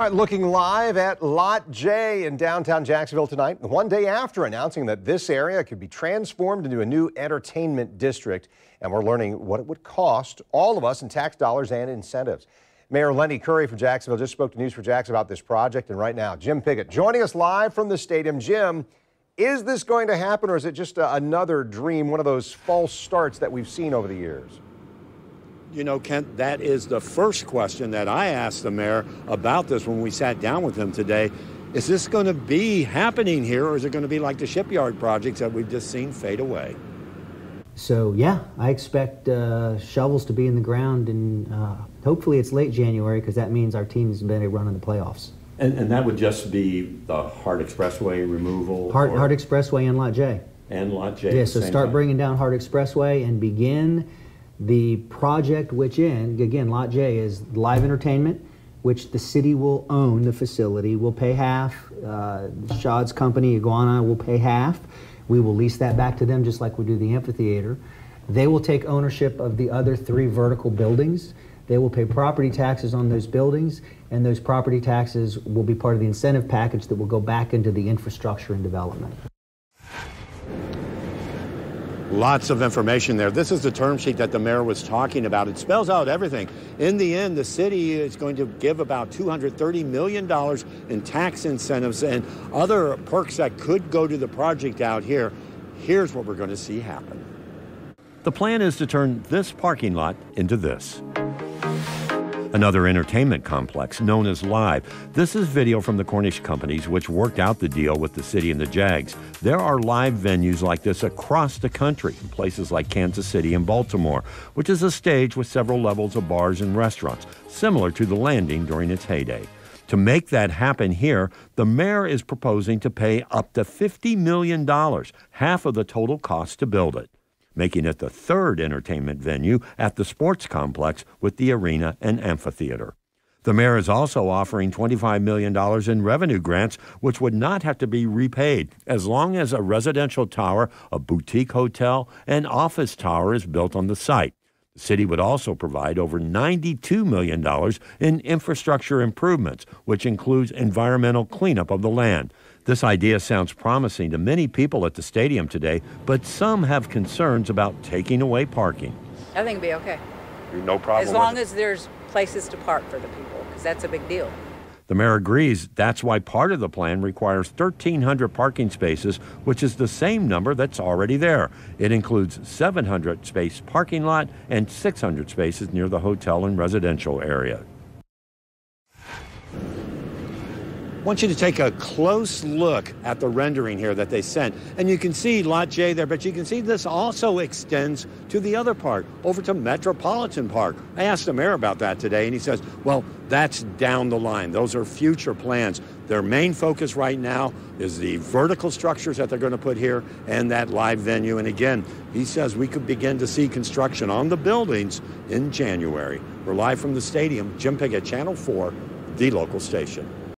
All right, looking live at Lot J in downtown Jacksonville tonight, one day after announcing that this area could be transformed into a new entertainment district. And we're learning what it would cost all of us in tax dollars and incentives. Mayor Lenny Curry from Jacksonville just spoke to News4JAX about this project. And right now, Jim Piggott joining us live from the stadium. Jim, is this going to happen or is it just another dream, one of those false starts that we've seen over the years? You know, Kent, that is the first question that I asked the mayor about this when we sat down with him today. Is this going to be happening here, or is it going to be like the shipyard projects that we've just seen fade away? So, yeah, I expect uh, shovels to be in the ground, and uh, hopefully it's late January because that means our team's been able to run in the playoffs. And, and that would just be the Hart Expressway removal? Hart, Hart Expressway and Lot J. And Lot J? Yeah, so start time. bringing down Hart Expressway and begin the project, which in, again, Lot J is live entertainment, which the city will own the facility. We'll pay half. Uh, Shad's company, Iguana, will pay half. We will lease that back to them just like we do the amphitheater. They will take ownership of the other three vertical buildings. They will pay property taxes on those buildings, and those property taxes will be part of the incentive package that will go back into the infrastructure and development. Lots of information there. This is the term sheet that the mayor was talking about. It spells out everything. In the end, the city is going to give about $230 million in tax incentives and other perks that could go to the project out here. Here's what we're going to see happen. The plan is to turn this parking lot into this another entertainment complex known as Live. This is video from the Cordish companies, which worked out the deal with the city and the Jags. There are live venues like this across the country, in places like Kansas City and Baltimore, which is a stage with several levels of bars and restaurants, similar to the landing during its heyday. To make that happen here, the mayor is proposing to pay up to $50 million, half of the total cost to build it making it the third entertainment venue at the sports complex with the arena and amphitheater. The mayor is also offering $25 million in revenue grants, which would not have to be repaid as long as a residential tower, a boutique hotel, and office tower is built on the site. The city would also provide over $92 million in infrastructure improvements, which includes environmental cleanup of the land. This idea sounds promising to many people at the stadium today, but some have concerns about taking away parking. I think it'd be okay. No problem. As long as there's places to park for the people, because that's a big deal. The mayor agrees that's why part of the plan requires 1,300 parking spaces, which is the same number that's already there. It includes 700 space parking lot and 600 spaces near the hotel and residential area. I want you to take a close look at the rendering here that they sent. And you can see Lot J there, but you can see this also extends to the other part, over to Metropolitan Park. I asked the mayor about that today, and he says, well, that's down the line. Those are future plans. Their main focus right now is the vertical structures that they're going to put here and that live venue. And again, he says we could begin to see construction on the buildings in January. We're live from the stadium. Jim Piggott, Channel 4, the local station.